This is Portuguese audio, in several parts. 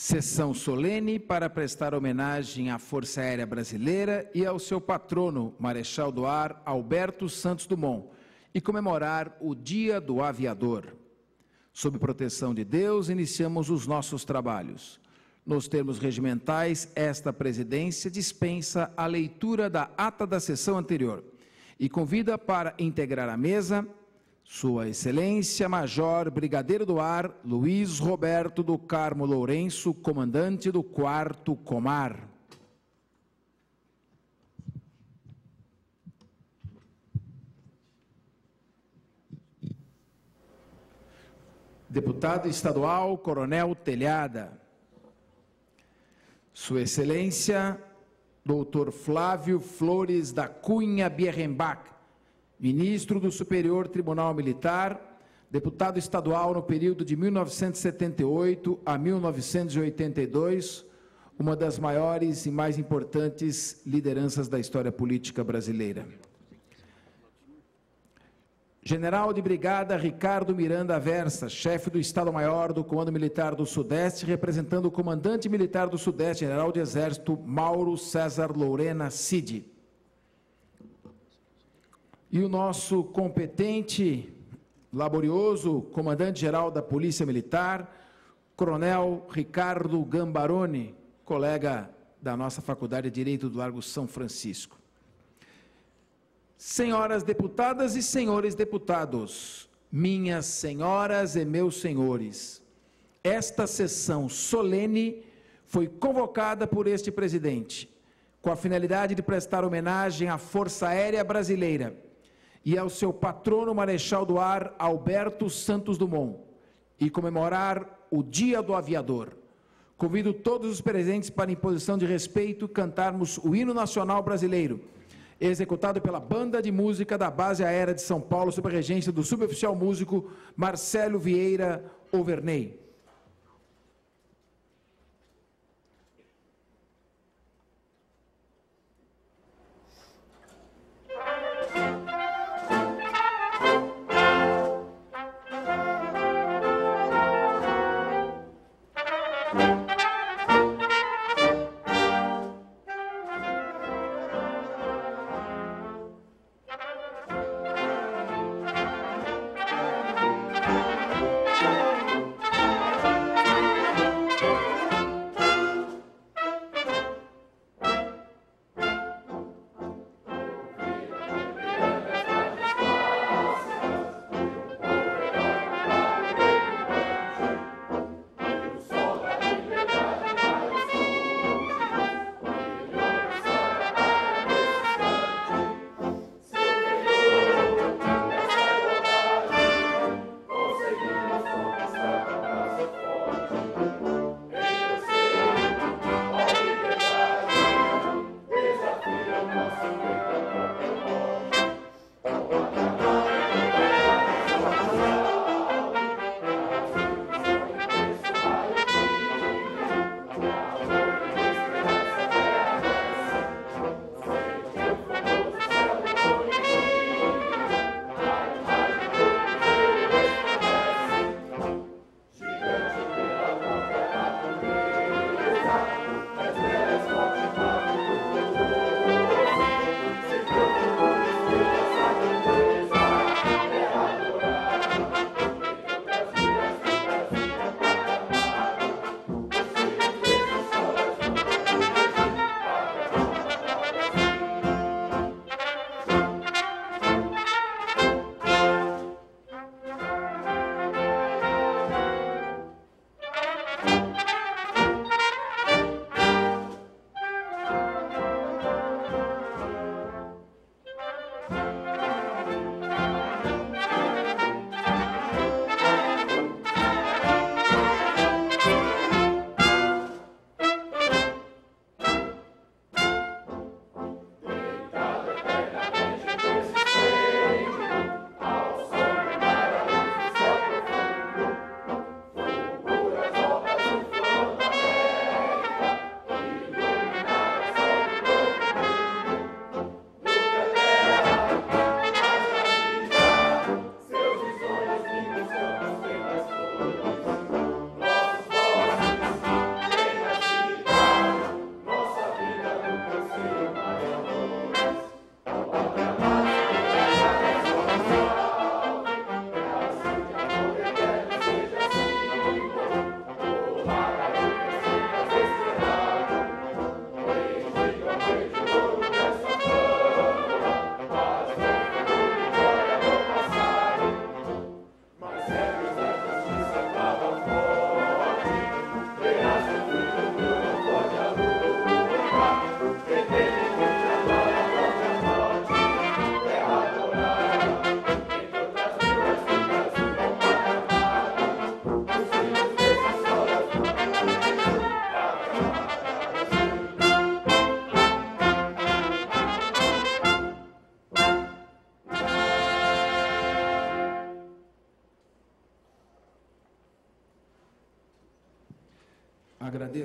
Sessão solene para prestar homenagem à Força Aérea Brasileira e ao seu patrono, Marechal do Ar Alberto Santos Dumont, e comemorar o Dia do Aviador. Sob proteção de Deus, iniciamos os nossos trabalhos. Nos termos regimentais, esta presidência dispensa a leitura da ata da sessão anterior e convida para integrar a mesa sua Excelência Major Brigadeiro do Ar Luiz Roberto do Carmo Lourenço, comandante do 4 Comar. Deputado Estadual Coronel Telhada. Sua Excelência Doutor Flávio Flores da Cunha Bierrenbach, ministro do Superior Tribunal Militar, deputado estadual no período de 1978 a 1982, uma das maiores e mais importantes lideranças da história política brasileira. General de Brigada Ricardo Miranda Versa, chefe do Estado-Maior do Comando Militar do Sudeste, representando o Comandante Militar do Sudeste, General de Exército Mauro César Lourena Cid e o nosso competente, laborioso comandante-geral da Polícia Militar, Coronel Ricardo Gambaroni, colega da nossa Faculdade de Direito do Largo São Francisco. Senhoras deputadas e senhores deputados, minhas senhoras e meus senhores, esta sessão solene foi convocada por este presidente com a finalidade de prestar homenagem à Força Aérea Brasileira e ao seu patrono Marechal do Ar Alberto Santos Dumont e comemorar o Dia do Aviador. Convido todos os presentes para, em posição de respeito, cantarmos o hino nacional brasileiro, executado pela Banda de Música da Base Aérea de São Paulo, sob a regência do suboficial músico Marcelo Vieira Overney.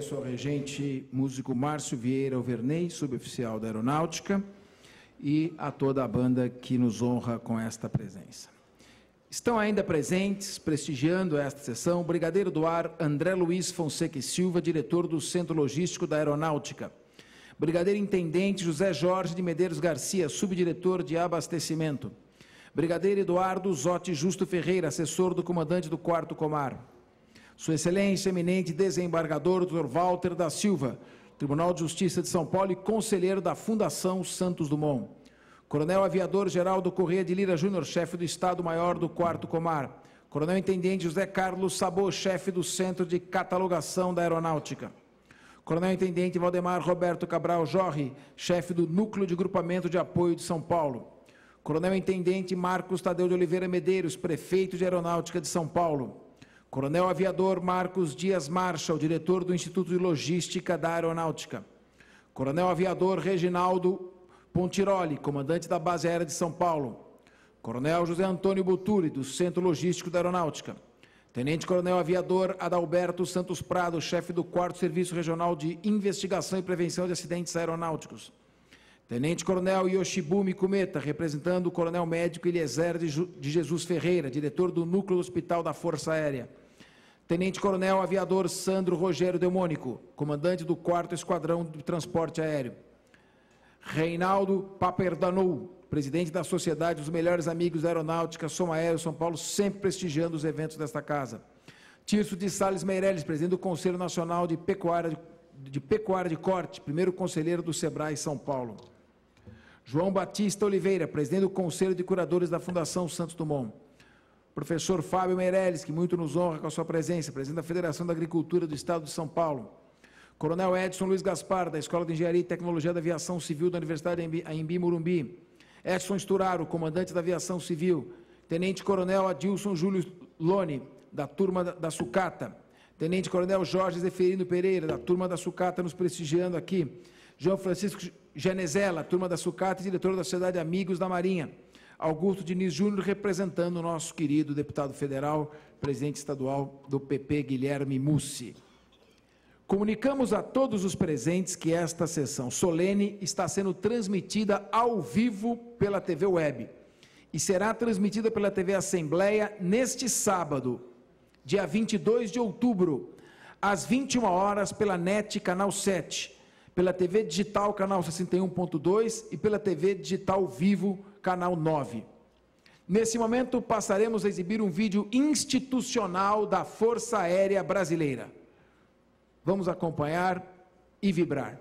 Agradeço ao regente músico Márcio Vieira Alvernei, suboficial da Aeronáutica, e a toda a banda que nos honra com esta presença. Estão ainda presentes, prestigiando esta sessão, o Brigadeiro do Ar André Luiz Fonseca e Silva, diretor do Centro Logístico da Aeronáutica. Brigadeiro Intendente José Jorge de Medeiros Garcia, subdiretor de abastecimento. Brigadeiro Eduardo Zotti Justo Ferreira, assessor do comandante do 4 Comar. Sua Excelência, eminente desembargador Dr. Walter da Silva, Tribunal de Justiça de São Paulo e conselheiro da Fundação Santos Dumont. Coronel Aviador Geraldo Corrêa de Lira Júnior, chefe do Estado-Maior do 4 Comar. Coronel Intendente José Carlos Sabô, chefe do Centro de Catalogação da Aeronáutica. Coronel Intendente Valdemar Roberto Cabral Jorge, chefe do Núcleo de Grupamento de Apoio de São Paulo. Coronel Intendente Marcos Tadeu de Oliveira Medeiros, prefeito de Aeronáutica de São Paulo. Coronel Aviador Marcos Dias Marshall, diretor do Instituto de Logística da Aeronáutica. Coronel Aviador Reginaldo Pontiroli, comandante da Base Aérea de São Paulo. Coronel José Antônio Buturi, do Centro Logístico da Aeronáutica. Tenente Coronel Aviador Adalberto Santos Prado, chefe do 4 Serviço Regional de Investigação e Prevenção de Acidentes Aeronáuticos. Tenente Coronel Yoshibumi Kumeta, representando o Coronel Médico Eliezer de Jesus Ferreira, diretor do Núcleo Hospital da Força Aérea. Tenente Coronel Aviador Sandro Rogério Demônico, comandante do 4 Esquadrão de Transporte Aéreo. Reinaldo Paperdanou, presidente da Sociedade dos Melhores Amigos da Aeronáutica, Soma Aéreo, São Paulo, sempre prestigiando os eventos desta casa. Tirso de Sales Meirelles, presidente do Conselho Nacional de Pecuária de, Pecuária de Corte, primeiro conselheiro do SEBRAE São Paulo. João Batista Oliveira, presidente do Conselho de Curadores da Fundação Santos Dumont. Professor Fábio Meirelles, que muito nos honra com a sua presença, presidente da Federação da Agricultura do Estado de São Paulo. Coronel Edson Luiz Gaspar, da Escola de Engenharia e Tecnologia da Aviação Civil da Universidade Embi Morumbi. Edson Esturaro, comandante da Aviação Civil. Tenente Coronel Adilson Júlio Lone, da turma da Sucata. Tenente Coronel Jorge Zeferino Pereira, da turma da Sucata, nos prestigiando aqui. João Francisco Genezela, turma da Sucata e diretor da Sociedade Amigos da Marinha. Augusto Diniz Júnior, representando o nosso querido deputado federal, presidente estadual do PP, Guilherme Mussi. Comunicamos a todos os presentes que esta sessão solene está sendo transmitida ao vivo pela TV Web e será transmitida pela TV Assembleia neste sábado, dia 22 de outubro, às 21 horas pela NET Canal 7, pela TV Digital Canal 61.2 e pela TV Digital Vivo Canal 9. Nesse momento passaremos a exibir um vídeo institucional da Força Aérea Brasileira. Vamos acompanhar e vibrar.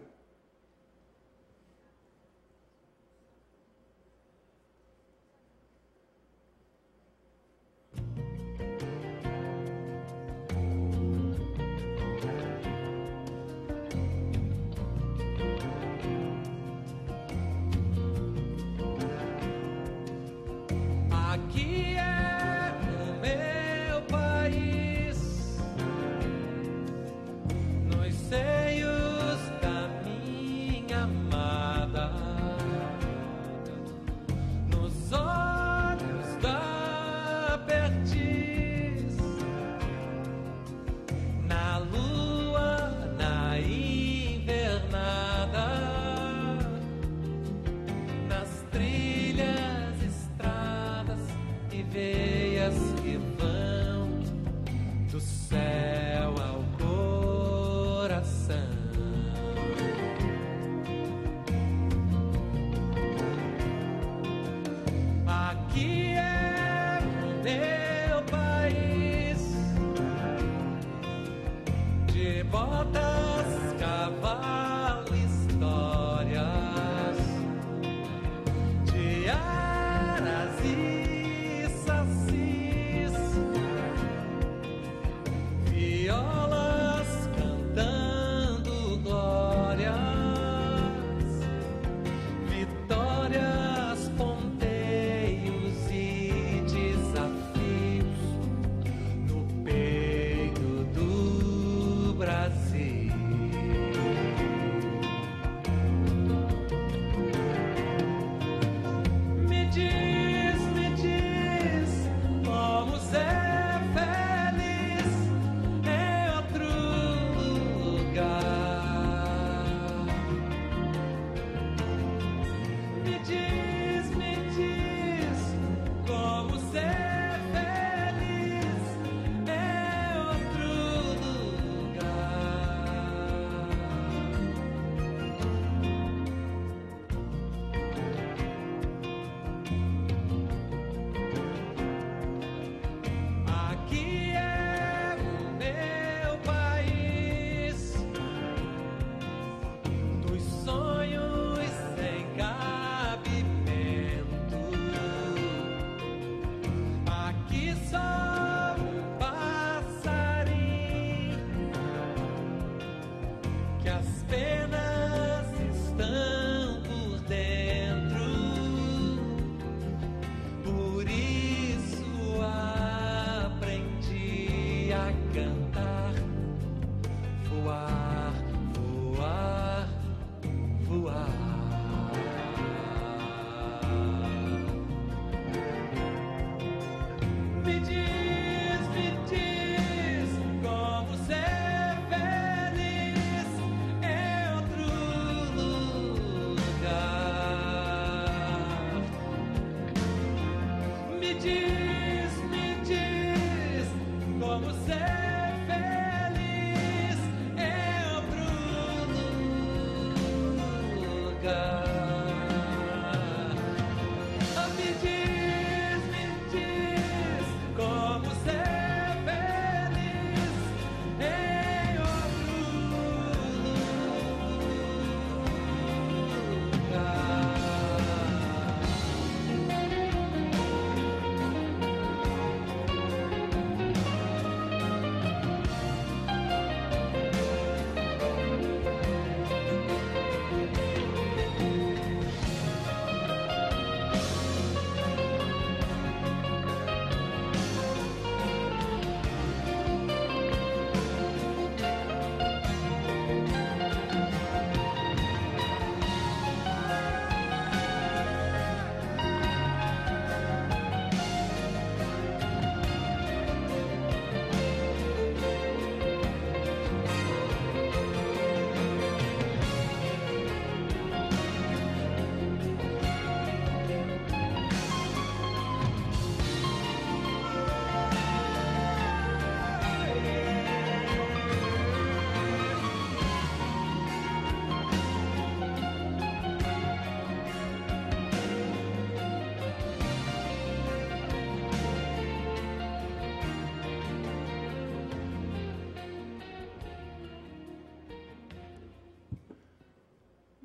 do.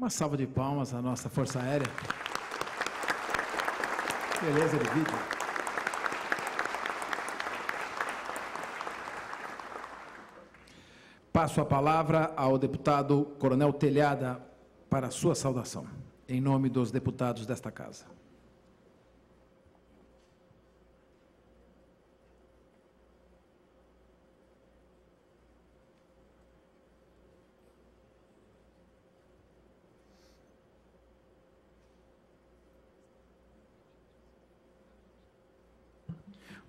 Uma salva de palmas à nossa Força Aérea. Beleza de. Passo a palavra ao deputado Coronel Telhada para sua saudação, em nome dos deputados desta casa.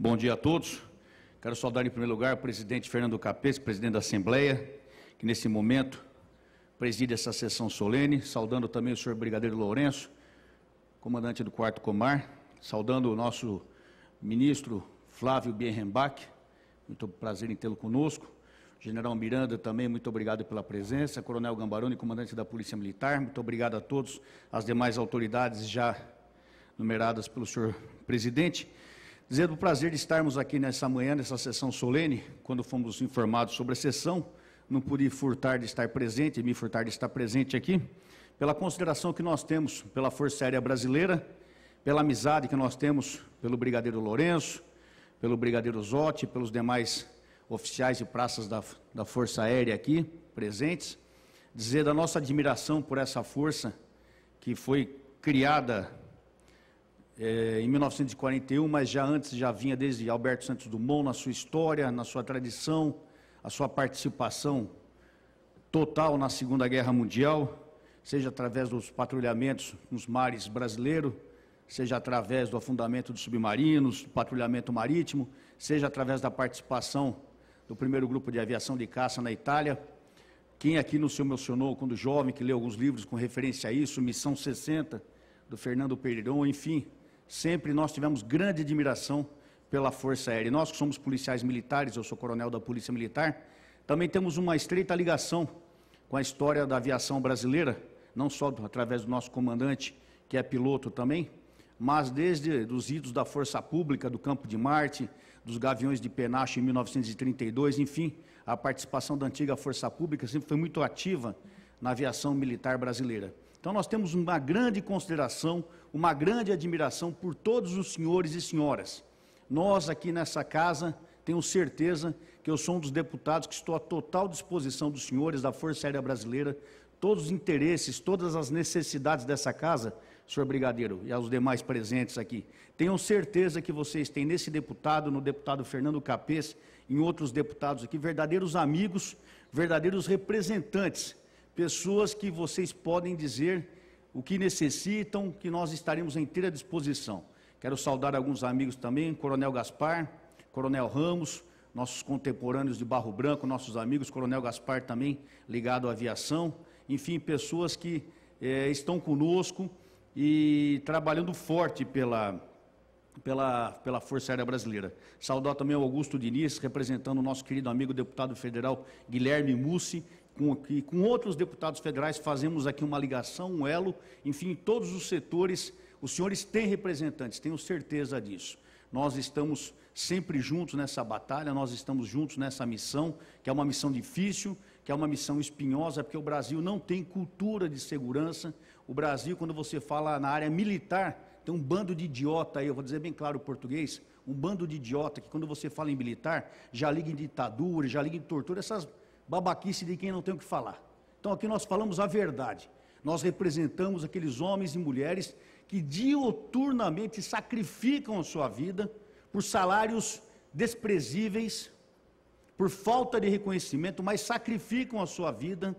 Bom dia a todos. Quero saudar em primeiro lugar o presidente Fernando Capês, presidente da Assembleia, que nesse momento preside essa sessão solene, saudando também o senhor Brigadeiro Lourenço, comandante do quarto Comar, saudando o nosso ministro Flávio Bierrenbach, muito prazer em tê-lo conosco, General Miranda também, muito obrigado pela presença, Coronel Gambaroni, comandante da Polícia Militar, muito obrigado a todos, as demais autoridades já numeradas pelo senhor presidente. Dizendo o prazer de estarmos aqui nessa manhã, nessa sessão solene, quando fomos informados sobre a sessão, não pude furtar de estar presente, me furtar de estar presente aqui, pela consideração que nós temos pela Força Aérea Brasileira, pela amizade que nós temos pelo Brigadeiro Lourenço, pelo Brigadeiro Zotti, pelos demais oficiais e praças da, da Força Aérea aqui presentes, dizer da nossa admiração por essa força que foi criada é, em 1941, mas já antes já vinha desde Alberto Santos Dumont na sua história, na sua tradição, a sua participação total na Segunda Guerra Mundial, seja através dos patrulhamentos nos mares brasileiros, seja através do afundamento dos submarinos, do patrulhamento marítimo, seja através da participação do primeiro grupo de aviação de caça na Itália. Quem aqui não se emocionou quando jovem, que leu alguns livros com referência a isso, Missão 60, do Fernando Pereirão, enfim, sempre nós tivemos grande admiração pela Força Aérea. nós que somos policiais militares, eu sou coronel da Polícia Militar, também temos uma estreita ligação com a história da aviação brasileira, não só através do nosso comandante, que é piloto também, mas desde os idos da Força Pública, do Campo de Marte, dos Gaviões de Penacho em 1932, enfim, a participação da antiga Força Pública sempre foi muito ativa na aviação militar brasileira. Então nós temos uma grande consideração, uma grande admiração por todos os senhores e senhoras. Nós aqui nessa casa, tenho certeza que eu sou um dos deputados que estou à total disposição dos senhores da Força Aérea Brasileira, todos os interesses, todas as necessidades dessa casa, senhor Brigadeiro, e aos demais presentes aqui. Tenho certeza que vocês têm nesse deputado, no deputado Fernando Capês, em outros deputados aqui, verdadeiros amigos, verdadeiros representantes pessoas que vocês podem dizer o que necessitam, que nós estaremos em inteira disposição. Quero saudar alguns amigos também, Coronel Gaspar, Coronel Ramos, nossos contemporâneos de Barro Branco, nossos amigos, Coronel Gaspar também ligado à aviação, enfim, pessoas que é, estão conosco e trabalhando forte pela, pela, pela Força Aérea Brasileira. Saudar também o Augusto Diniz, representando o nosso querido amigo deputado federal Guilherme Mussi, com, que, com outros deputados federais fazemos aqui uma ligação, um elo, enfim, todos os setores, os senhores têm representantes, tenho certeza disso. Nós estamos sempre juntos nessa batalha, nós estamos juntos nessa missão, que é uma missão difícil, que é uma missão espinhosa, porque o Brasil não tem cultura de segurança. O Brasil, quando você fala na área militar, tem um bando de idiota aí, eu vou dizer bem claro o português, um bando de idiota que quando você fala em militar, já liga em ditadura, já liga em tortura, essas babaquice de quem não tem o que falar. Então aqui nós falamos a verdade. Nós representamos aqueles homens e mulheres que dioturnamente sacrificam a sua vida por salários desprezíveis, por falta de reconhecimento, mas sacrificam a sua vida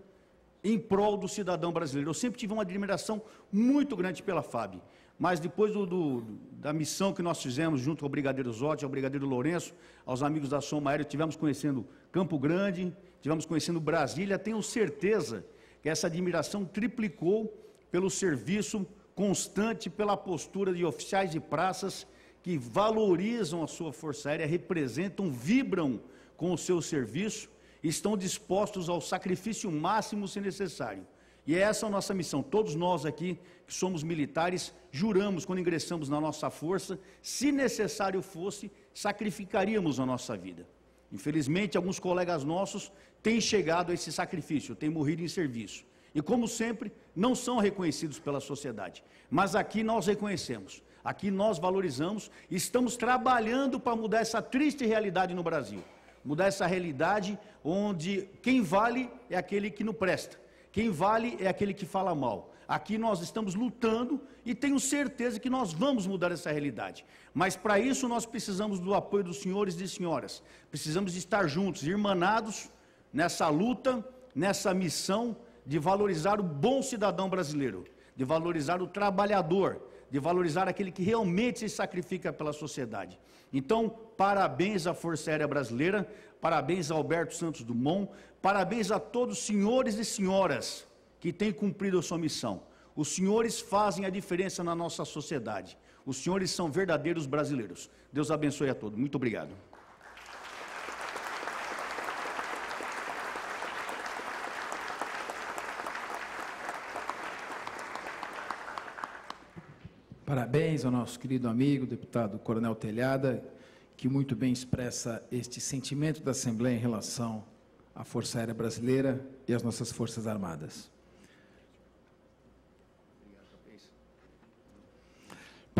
em prol do cidadão brasileiro. Eu sempre tive uma admiração muito grande pela FAB. Mas depois do, do, da missão que nós fizemos junto ao Brigadeiro Zotti, ao Brigadeiro Lourenço, aos amigos da Soma Aérea, tivemos conhecendo Campo Grande, tivemos conhecendo Brasília, tenho certeza que essa admiração triplicou pelo serviço constante, pela postura de oficiais de praças que valorizam a sua Força Aérea, representam, vibram com o seu serviço, estão dispostos ao sacrifício máximo se necessário. E é essa a nossa missão. Todos nós aqui que somos militares, juramos quando ingressamos na nossa força, se necessário fosse, sacrificaríamos a nossa vida. Infelizmente, alguns colegas nossos têm chegado a esse sacrifício, têm morrido em serviço. E como sempre, não são reconhecidos pela sociedade. Mas aqui nós reconhecemos, aqui nós valorizamos e estamos trabalhando para mudar essa triste realidade no Brasil. Mudar essa realidade onde quem vale é aquele que não presta, quem vale é aquele que fala mal. Aqui nós estamos lutando e tenho certeza que nós vamos mudar essa realidade. Mas para isso nós precisamos do apoio dos senhores e senhoras. Precisamos estar juntos, irmanados nessa luta, nessa missão de valorizar o bom cidadão brasileiro, de valorizar o trabalhador, de valorizar aquele que realmente se sacrifica pela sociedade. Então, parabéns à Força Aérea Brasileira, parabéns a Alberto Santos Dumont, parabéns a todos os senhores e senhoras que têm cumprido a sua missão. Os senhores fazem a diferença na nossa sociedade. Os senhores são verdadeiros brasileiros. Deus abençoe a todos. Muito obrigado. Parabéns ao nosso querido amigo, deputado Coronel Telhada, que muito bem expressa este sentimento da Assembleia em relação à Força Aérea Brasileira e às nossas Forças Armadas.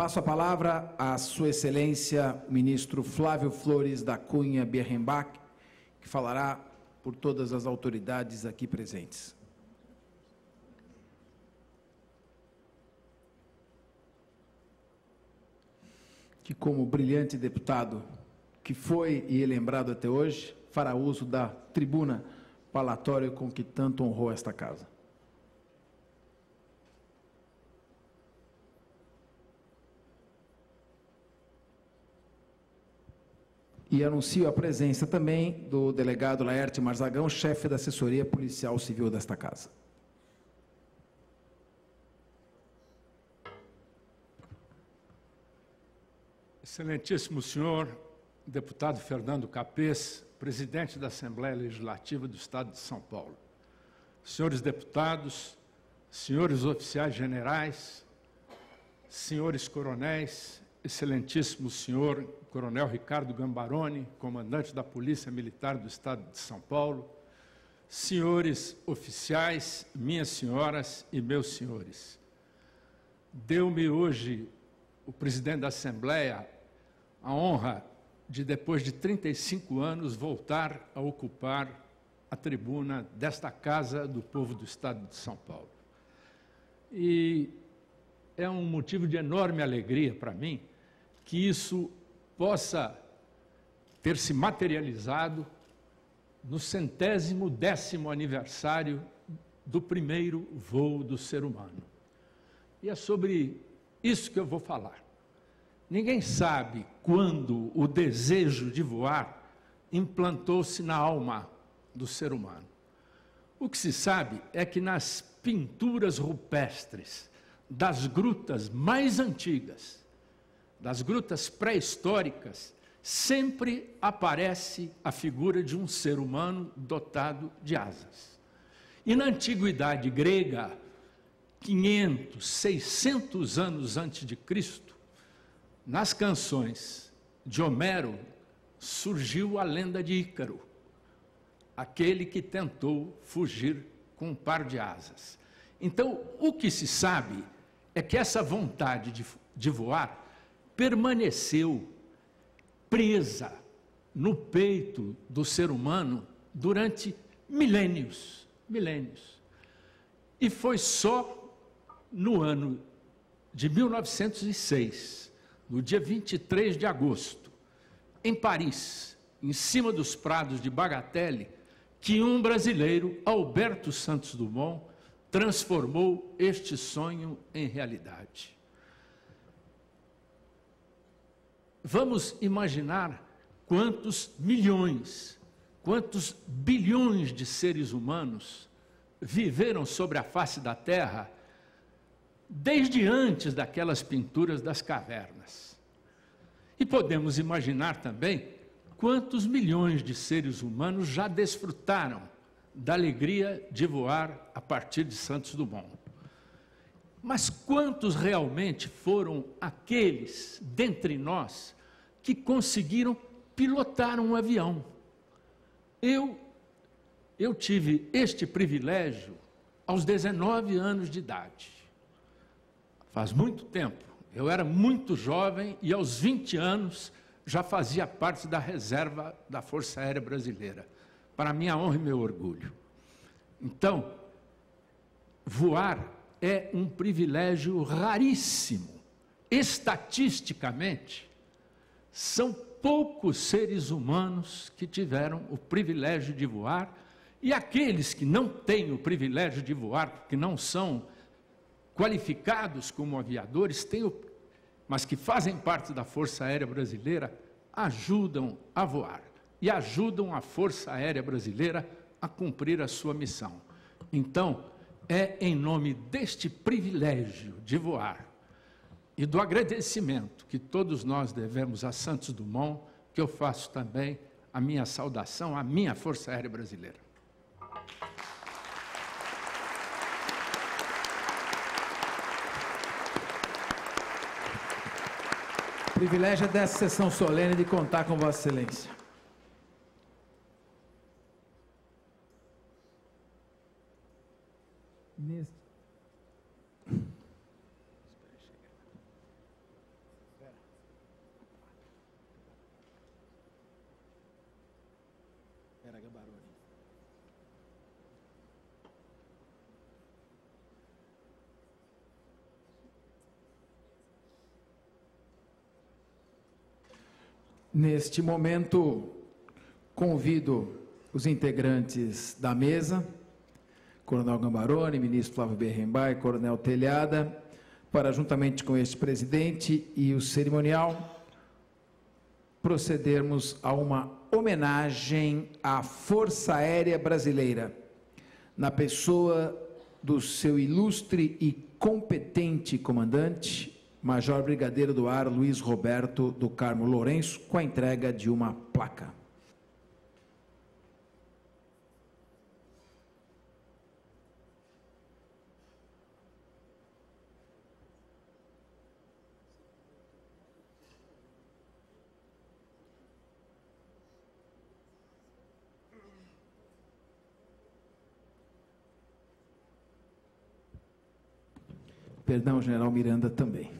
Passo a palavra à Sua Excelência, ministro Flávio Flores da Cunha Bierrenbach, que falará por todas as autoridades aqui presentes. Que, como brilhante deputado que foi e é lembrado até hoje, fará uso da tribuna palatória com que tanto honrou esta casa. E anuncio a presença também do delegado Laerte Marzagão, chefe da assessoria policial civil desta casa. Excelentíssimo senhor, deputado Fernando Capês, presidente da Assembleia Legislativa do Estado de São Paulo. Senhores deputados, senhores oficiais generais, senhores coronéis, excelentíssimo senhor Coronel Ricardo Gambaroni, comandante da Polícia Militar do Estado de São Paulo, senhores oficiais, minhas senhoras e meus senhores. Deu-me hoje o presidente da Assembleia a honra de, depois de 35 anos, voltar a ocupar a tribuna desta Casa do Povo do Estado de São Paulo. E é um motivo de enorme alegria para mim que isso possa ter se materializado no centésimo décimo aniversário do primeiro voo do ser humano. E é sobre isso que eu vou falar. Ninguém sabe quando o desejo de voar implantou-se na alma do ser humano. O que se sabe é que nas pinturas rupestres das grutas mais antigas, das grutas pré-históricas, sempre aparece a figura de um ser humano dotado de asas. E na antiguidade grega, 500, 600 anos antes de Cristo, nas canções de Homero surgiu a lenda de Ícaro, aquele que tentou fugir com um par de asas. Então, o que se sabe é que essa vontade de, de voar permaneceu presa no peito do ser humano durante milênios, milênios. E foi só no ano de 1906 no dia 23 de agosto, em Paris, em cima dos prados de Bagatelle, que um brasileiro, Alberto Santos Dumont, transformou este sonho em realidade. Vamos imaginar quantos milhões, quantos bilhões de seres humanos viveram sobre a face da Terra desde antes daquelas pinturas das cavernas. E podemos imaginar também quantos milhões de seres humanos já desfrutaram da alegria de voar a partir de Santos Dumont. Mas quantos realmente foram aqueles dentre nós que conseguiram pilotar um avião? Eu eu tive este privilégio aos 19 anos de idade. Faz muito tempo. Eu era muito jovem e aos 20 anos já fazia parte da reserva da Força Aérea Brasileira. Para minha honra e meu orgulho. Então, voar é um privilégio raríssimo. Estatisticamente, são poucos seres humanos que tiveram o privilégio de voar, e aqueles que não têm o privilégio de voar, que não são qualificados como aviadores, têm o, mas que fazem parte da Força Aérea Brasileira, ajudam a voar e ajudam a Força Aérea Brasileira a cumprir a sua missão. Então, é em nome deste privilégio de voar e do agradecimento que todos nós devemos a Santos Dumont que eu faço também a minha saudação à minha Força Aérea Brasileira. Privilégio dessa sessão solene de contar com Vossa Excelência. Neste Neste momento, convido os integrantes da mesa, Coronel Gambaroni, Ministro Flávio Berrembay, Coronel Telhada, para, juntamente com este presidente e o cerimonial, procedermos a uma homenagem à Força Aérea Brasileira, na pessoa do seu ilustre e competente comandante, Major Brigadeiro do Ar Luiz Roberto do Carmo Lourenço, com a entrega de uma placa. Perdão, General Miranda também.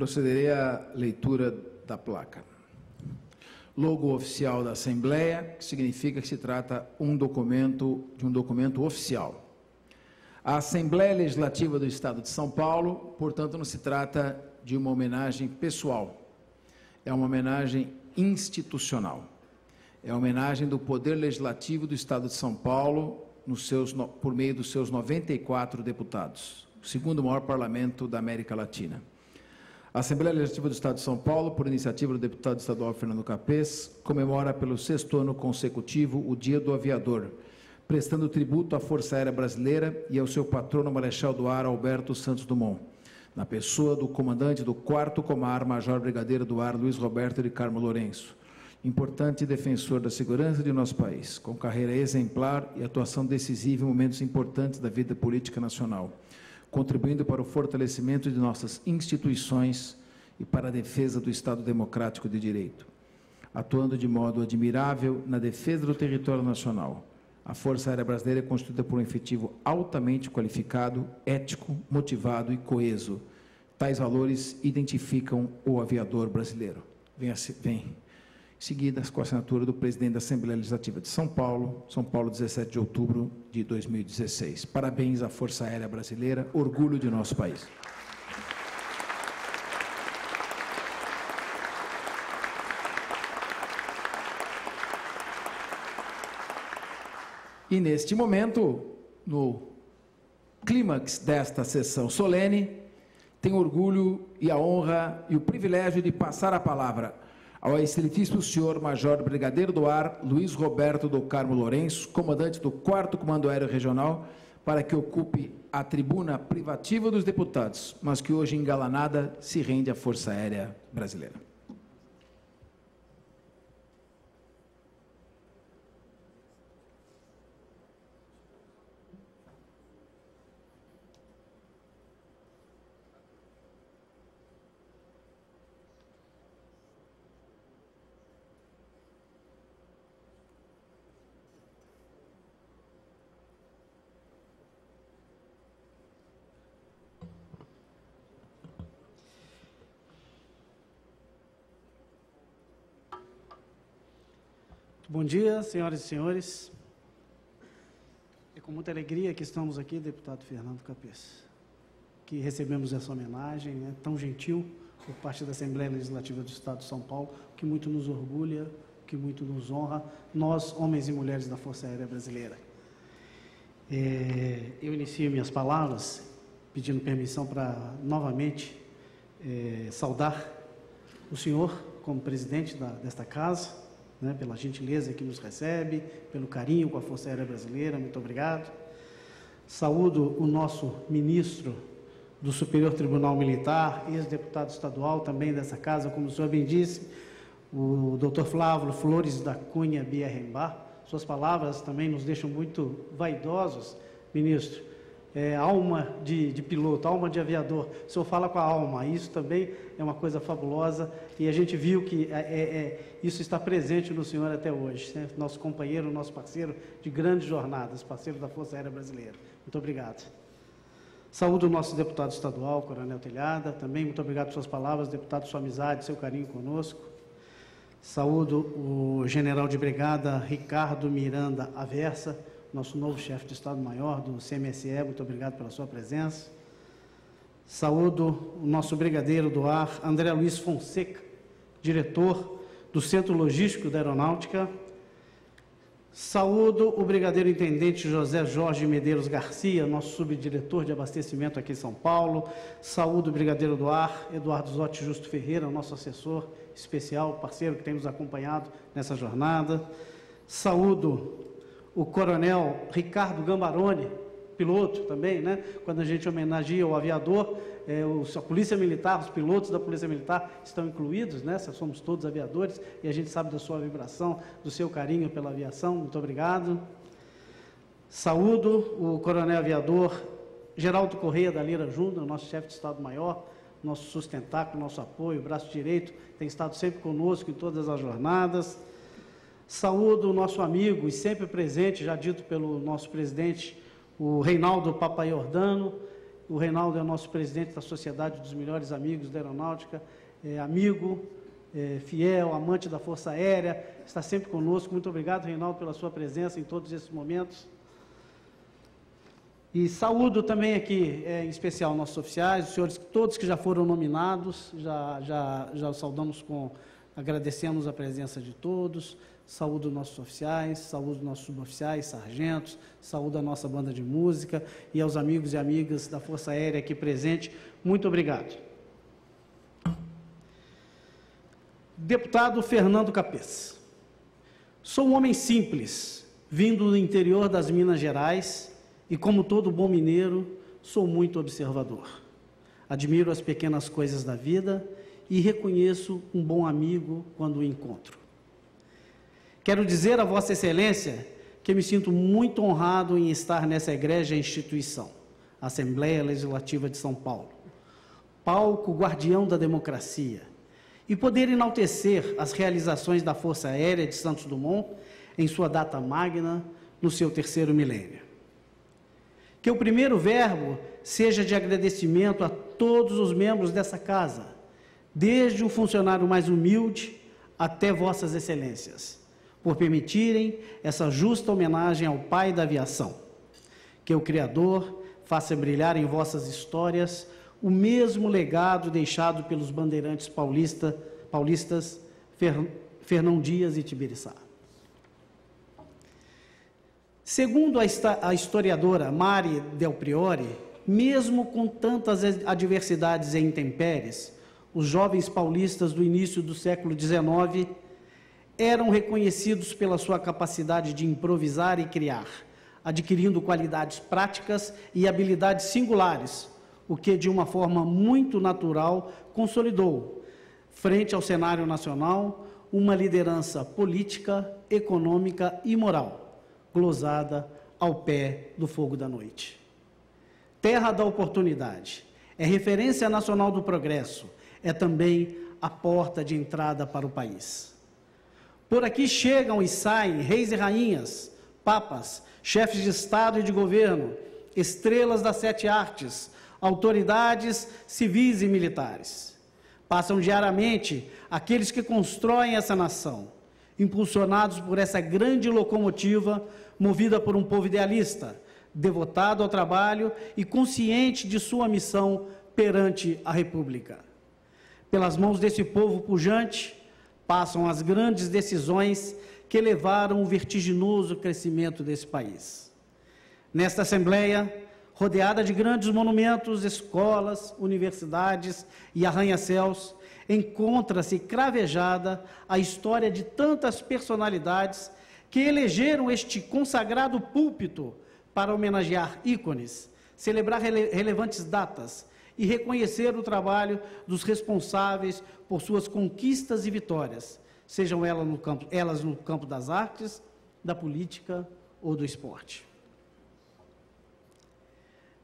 Procederei à leitura da placa. Logo oficial da Assembleia, que significa que se trata um documento de um documento oficial. A Assembleia Legislativa do Estado de São Paulo, portanto, não se trata de uma homenagem pessoal. É uma homenagem institucional. É a homenagem do Poder Legislativo do Estado de São Paulo, seus, por meio dos seus 94 deputados, o segundo maior parlamento da América Latina. A Assembleia Legislativa do Estado de São Paulo, por iniciativa do deputado estadual Fernando Capês, comemora pelo sexto ano consecutivo o Dia do Aviador, prestando tributo à Força Aérea Brasileira e ao seu patrono Marechal do Ar Alberto Santos Dumont, na pessoa do comandante do 4 Comar, Major Brigadeiro do Ar Luiz Roberto de Carmo Lourenço, importante defensor da segurança de nosso país, com carreira exemplar e atuação decisiva em momentos importantes da vida política nacional contribuindo para o fortalecimento de nossas instituições e para a defesa do Estado Democrático de Direito, atuando de modo admirável na defesa do território nacional. A Força Aérea Brasileira é constituída por um efetivo altamente qualificado, ético, motivado e coeso, Tais valores identificam o aviador brasileiro. Vem, vem seguidas com a assinatura do presidente da Assembleia Legislativa de São Paulo, São Paulo, 17 de outubro de 2016. Parabéns à Força Aérea Brasileira, orgulho de nosso país. E neste momento, no clímax desta sessão solene, tenho orgulho e a honra e o privilégio de passar a palavra ao excelentíssimo senhor Major Brigadeiro do Ar Luiz Roberto do Carmo Lourenço, comandante do 4 Comando Aéreo Regional, para que ocupe a tribuna privativa dos deputados, mas que hoje engalanada se rende à Força Aérea Brasileira. Bom dia, senhoras e senhores. É com muita alegria que estamos aqui, deputado Fernando Capês, que recebemos essa homenagem né, tão gentil por parte da Assembleia Legislativa do Estado de São Paulo, que muito nos orgulha, que muito nos honra, nós, homens e mulheres da Força Aérea Brasileira. É, eu inicio minhas palavras pedindo permissão para novamente é, saudar o senhor como presidente da, desta casa, né, pela gentileza que nos recebe, pelo carinho com a Força Aérea Brasileira, muito obrigado. Saúdo o nosso ministro do Superior Tribunal Militar, ex-deputado estadual também dessa casa, como o senhor bem disse, o doutor Flávio Flores da Cunha Bierrembar. Suas palavras também nos deixam muito vaidosos, ministro, é, alma de, de, piloto, alma de aviador. O senhor fala com a alma, isso também é uma coisa fabulosa e a gente viu que é, é, é, isso está presente no senhor até hoje. Né? Nosso companheiro, nosso parceiro de grandes jornadas, parceiro da Força Aérea Brasileira. Muito obrigado. Saúdo o nosso deputado estadual, Coronel Telhada, também muito obrigado por suas palavras, deputado, sua amizade, seu carinho conosco. Saúdo o general de brigada Ricardo Miranda Aversa, nosso novo chefe de Estado-Maior do CMSE, muito obrigado pela sua presença. Saúdo o nosso brigadeiro do ar, André Luiz Fonseca, diretor do Centro Logístico da Aeronáutica. Saúdo o brigadeiro intendente José Jorge Medeiros Garcia, nosso subdiretor de abastecimento aqui em São Paulo. Saúdo o brigadeiro do ar, Eduardo Zotti Justo Ferreira, nosso assessor especial, parceiro que tem nos acompanhado nessa jornada. Saúdo o coronel Ricardo Gambaroni, piloto também, né? Quando a gente homenageia o aviador, é, os, a Polícia Militar, os pilotos da Polícia Militar estão incluídos, né? Somos todos aviadores e a gente sabe da sua vibração, do seu carinho pela aviação. Muito obrigado. Saúdo o coronel aviador Geraldo Correia da Lira Júnior, nosso chefe de Estado-Maior, nosso sustentáculo, nosso apoio, braço direito, tem estado sempre conosco em todas as jornadas. Saúdo o nosso amigo e sempre presente, já dito pelo nosso presidente, o Reinaldo Papaiordano. O Reinaldo é o nosso presidente da Sociedade dos Melhores Amigos da Aeronáutica, é amigo, é, fiel, amante da Força Aérea, está sempre conosco. Muito obrigado, Reinaldo, pela sua presença em todos esses momentos. E saúdo também aqui, é, em especial, nossos oficiais, os senhores, todos que já foram nominados, já, já, já saudamos com, agradecemos a presença de todos saúdo nossos oficiais, saúdo nossos suboficiais, sargentos, saúdo a nossa banda de música e aos amigos e amigas da Força Aérea aqui presente. Muito obrigado. Deputado Fernando Capês. Sou um homem simples, vindo do interior das Minas Gerais e, como todo bom mineiro, sou muito observador. Admiro as pequenas coisas da vida e reconheço um bom amigo quando o encontro. Quero dizer a Vossa Excelência que me sinto muito honrado em estar nessa egrégia instituição, Assembleia Legislativa de São Paulo, palco guardião da democracia, e poder enaltecer as realizações da Força Aérea de Santos Dumont em sua data magna, no seu terceiro milênio. Que o primeiro verbo seja de agradecimento a todos os membros dessa casa, desde o funcionário mais humilde até vossas excelências, por permitirem essa justa homenagem ao pai da aviação. Que o Criador faça brilhar em vossas histórias o mesmo legado deixado pelos bandeirantes paulista, paulistas Fer, Fernão Dias e Tibiriçá. Segundo a historiadora Mari Del Priore, mesmo com tantas adversidades e intempéries, os jovens paulistas do início do século XIX eram reconhecidos pela sua capacidade de improvisar e criar, adquirindo qualidades práticas e habilidades singulares, o que de uma forma muito natural consolidou, frente ao cenário nacional, uma liderança política, econômica e moral glosada ao pé do fogo da noite. Terra da oportunidade, é referência nacional do progresso, é também a porta de entrada para o país. Por aqui chegam e saem reis e rainhas, papas, chefes de Estado e de governo, estrelas das sete artes, autoridades civis e militares. Passam diariamente aqueles que constroem essa nação impulsionados por essa grande locomotiva movida por um povo idealista, devotado ao trabalho e consciente de sua missão perante a República. Pelas mãos desse povo pujante passam as grandes decisões que levaram o vertiginoso crescimento desse país. Nesta Assembleia, rodeada de grandes monumentos, escolas, universidades e arranha-céus, encontra-se cravejada a história de tantas personalidades que elegeram este consagrado púlpito para homenagear ícones, celebrar rele relevantes datas e reconhecer o trabalho dos responsáveis por suas conquistas e vitórias, sejam elas no campo, elas no campo das artes, da política ou do esporte.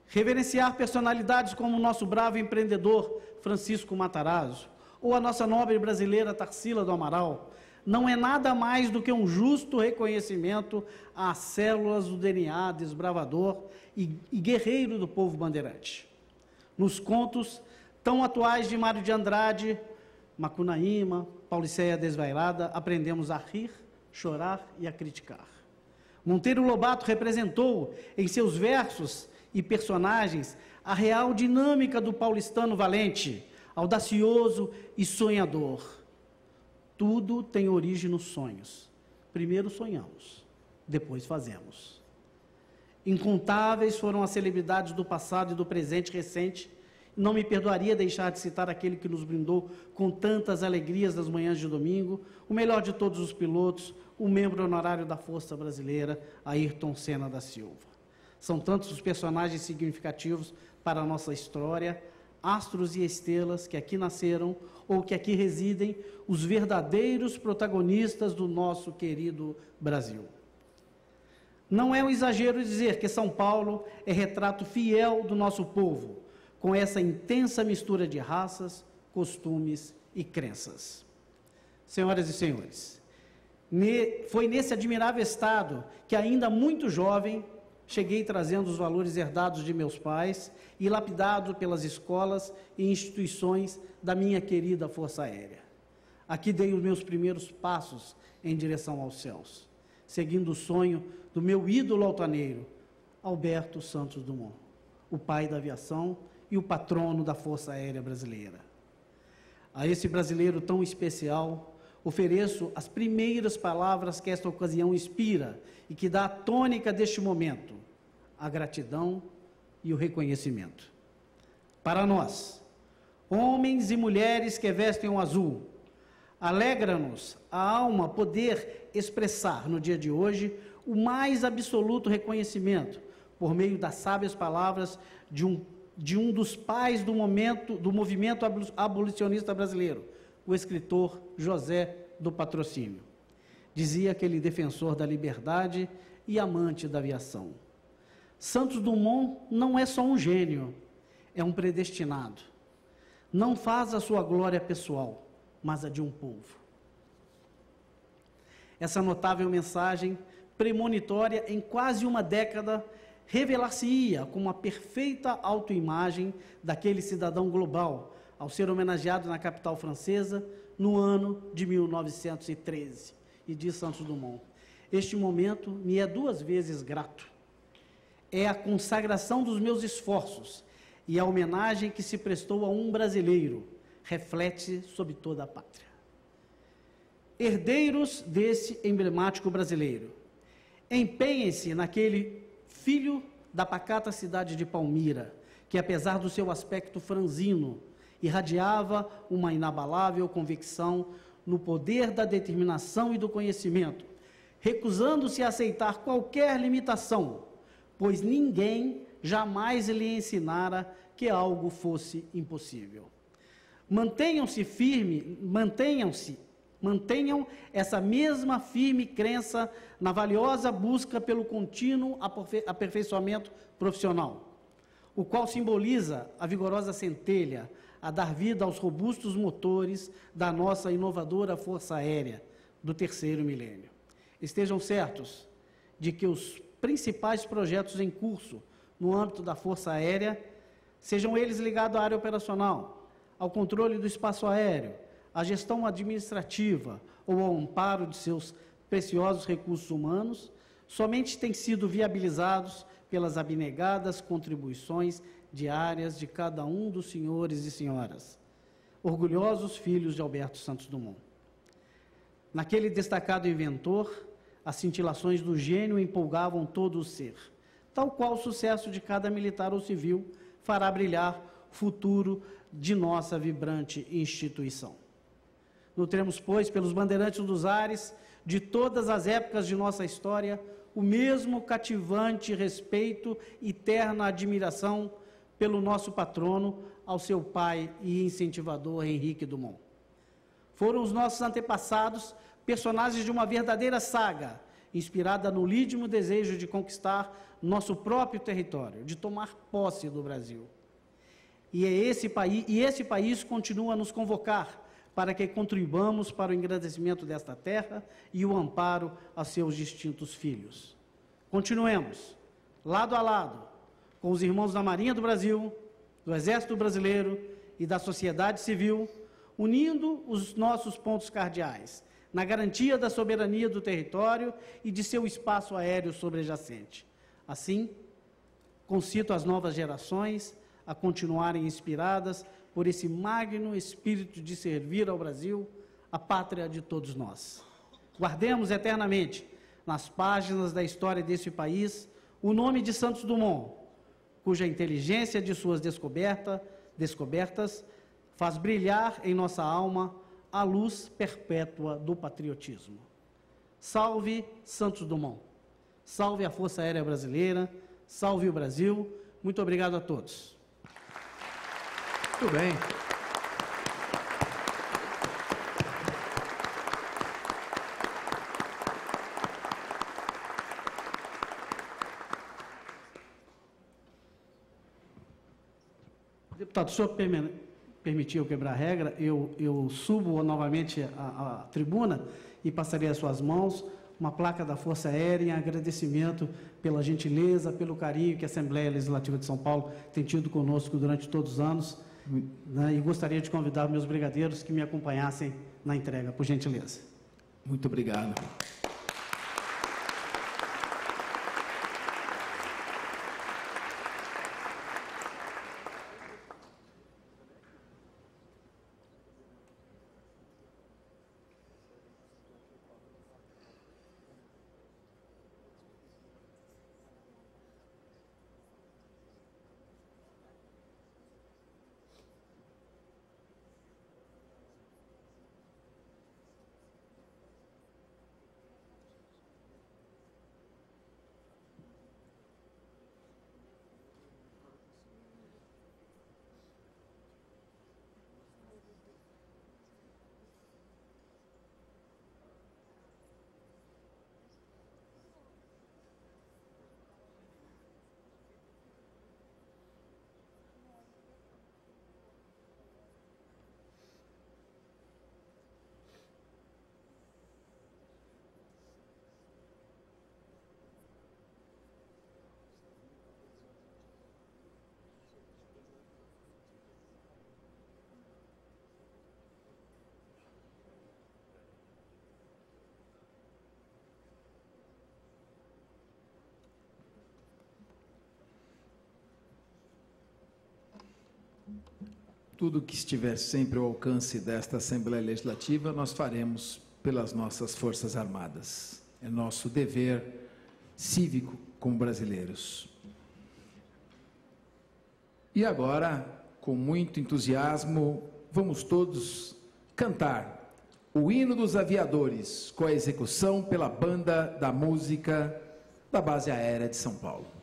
Reverenciar personalidades como o nosso bravo empreendedor Francisco Matarazzo, ou a nossa nobre brasileira Tarsila do Amaral, não é nada mais do que um justo reconhecimento às células do DNA desbravador e, e guerreiro do povo bandeirante. Nos contos tão atuais de Mário de Andrade, Macunaíma, Pauliceia Desvairada, aprendemos a rir, chorar e a criticar. Monteiro Lobato representou em seus versos e personagens a real dinâmica do paulistano valente, audacioso e sonhador. Tudo tem origem nos sonhos. Primeiro sonhamos, depois fazemos. Incontáveis foram as celebridades do passado e do presente recente. Não me perdoaria deixar de citar aquele que nos brindou com tantas alegrias nas manhãs de domingo, o melhor de todos os pilotos, o membro honorário da Força Brasileira, Ayrton Senna da Silva. São tantos os personagens significativos para a nossa história, astros e estrelas que aqui nasceram ou que aqui residem, os verdadeiros protagonistas do nosso querido Brasil. Não é um exagero dizer que São Paulo é retrato fiel do nosso povo, com essa intensa mistura de raças, costumes e crenças. Senhoras e senhores, foi nesse admirável estado que, ainda muito jovem, cheguei trazendo os valores herdados de meus pais e lapidado pelas escolas e instituições da minha querida Força Aérea. Aqui dei os meus primeiros passos em direção aos céus, seguindo o sonho do meu ídolo altaneiro, Alberto Santos Dumont, o pai da aviação e o patrono da Força Aérea Brasileira. A esse brasileiro tão especial, ofereço as primeiras palavras que esta ocasião inspira e que dá a tônica deste momento: a gratidão e o reconhecimento. Para nós, homens e mulheres que vestem o azul, alegra-nos a alma poder expressar no dia de hoje o mais absoluto reconhecimento por meio das sábias palavras de um, de um dos pais do momento do movimento abolicionista brasileiro, o escritor José do Patrocínio. Dizia aquele defensor da liberdade e amante da aviação. Santos Dumont não é só um gênio, é um predestinado. Não faz a sua glória pessoal, mas a de um povo. Essa notável mensagem, premonitória em quase uma década, revelar-se-ia como a perfeita autoimagem daquele cidadão global, ao ser homenageado na capital francesa no ano de 1913. E diz Santos Dumont: Este momento me é duas vezes grato. É a consagração dos meus esforços e a homenagem que se prestou a um brasileiro, reflete sobre toda a pátria. Herdeiros desse emblemático brasileiro, empenhem-se naquele filho da pacata cidade de Palmira, que apesar do seu aspecto franzino, irradiava uma inabalável convicção no poder da determinação e do conhecimento, recusando-se a aceitar qualquer limitação, pois ninguém jamais lhe ensinara que algo fosse impossível. Mantenham-se firme, mantenham-se, mantenham essa mesma firme crença na valiosa busca pelo contínuo aperfeiçoamento profissional, o qual simboliza a vigorosa centelha a dar vida aos robustos motores da nossa inovadora Força Aérea do terceiro milênio. Estejam certos de que os principais projetos em curso no âmbito da Força Aérea, sejam eles ligados à área operacional, ao controle do espaço aéreo, à gestão administrativa ou ao amparo de seus preciosos recursos humanos, somente têm sido viabilizados pelas abnegadas contribuições diárias de cada um dos senhores e senhoras, orgulhosos filhos de Alberto Santos Dumont. Naquele destacado inventor, as cintilações do gênio empolgavam todo o ser, tal qual o sucesso de cada militar ou civil fará brilhar o futuro de nossa vibrante instituição. Nutremos, pois, pelos bandeirantes dos ares de todas as épocas de nossa história, o mesmo cativante respeito e terna admiração pelo nosso patrono, ao seu pai e incentivador Henrique Dumont. Foram os nossos antepassados personagens de uma verdadeira saga, inspirada no lídimo desejo de conquistar nosso próprio território, de tomar posse do Brasil. E, é esse, país, e esse país continua a nos convocar para que contribuamos para o engrandecimento desta terra e o amparo a seus distintos filhos. Continuemos, lado a lado, com os irmãos da Marinha do Brasil, do Exército Brasileiro e da sociedade civil, unindo os nossos pontos cardeais na garantia da soberania do território e de seu espaço aéreo sobrejacente. Assim, concito as novas gerações a continuarem inspiradas por esse magno espírito de servir ao Brasil, a pátria de todos nós. Guardemos eternamente nas páginas da história desse país o nome de Santos Dumont, cuja inteligência de suas descoberta, descobertas faz brilhar em nossa alma a luz perpétua do patriotismo. Salve Santos Dumont. Salve a Força Aérea Brasileira. Salve o Brasil. Muito obrigado a todos. Muito bem. Deputado, o senhor permitiu quebrar a regra, eu, eu subo novamente a, tribuna e passarei às suas mãos. Uma placa da Força Aérea em agradecimento pela gentileza, pelo carinho que a Assembleia Legislativa de São Paulo tem tido conosco durante todos os anos né, e gostaria de convidar meus brigadeiros que me acompanhassem na entrega, por gentileza. Muito obrigado. Tudo que estiver sempre ao alcance desta Assembleia Legislativa, nós faremos pelas nossas Forças Armadas. É nosso dever cívico como brasileiros. E agora, com muito entusiasmo, vamos todos cantar o hino dos aviadores, com a execução pela banda da música da Base Aérea de São Paulo.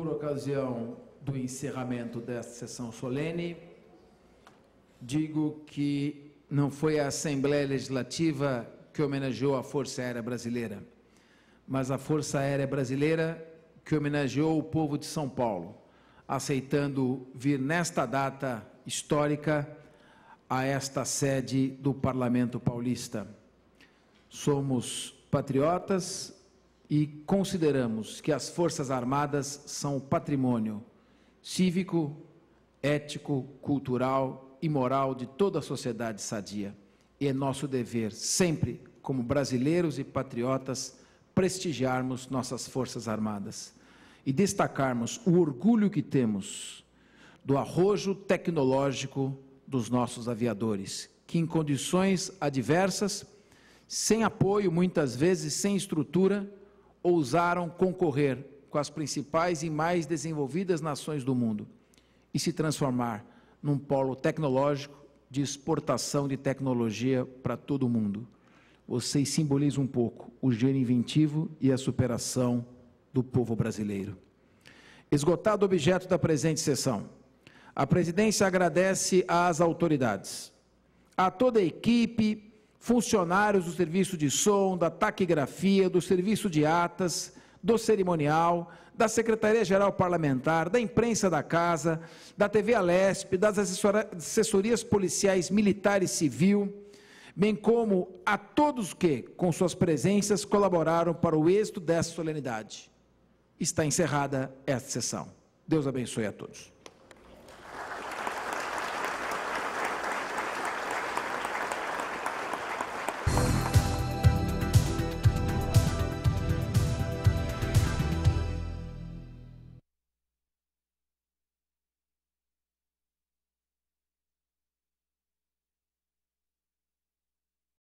Por ocasião do encerramento desta sessão solene, digo que não foi a Assembleia Legislativa que homenageou a Força Aérea Brasileira, mas a Força Aérea Brasileira que homenageou o povo de São Paulo, aceitando vir nesta data histórica a esta sede do Parlamento Paulista. Somos patriotas e consideramos que as Forças Armadas são patrimônio cívico, ético, cultural e moral de toda a sociedade sadia. E é nosso dever, sempre, como brasileiros e patriotas, prestigiarmos nossas Forças Armadas e destacarmos o orgulho que temos do arrojo tecnológico dos nossos aviadores, que em condições adversas, sem apoio, muitas vezes sem estrutura, ousaram concorrer com as principais e mais desenvolvidas nações do mundo e se transformar num polo tecnológico de exportação de tecnologia para todo o mundo. vocês simbolizam um pouco o gênio inventivo e a superação do povo brasileiro. Esgotado o objeto da presente sessão, a presidência agradece às autoridades, a toda a equipe, funcionários do serviço de som, da taquigrafia, do serviço de atas, do cerimonial, da Secretaria-Geral Parlamentar, da imprensa da Casa, da TV Alesp, das assessorias policiais militar e civil, bem como a todos que, com suas presenças, colaboraram para o êxito dessa solenidade. Está encerrada esta sessão. Deus abençoe a todos.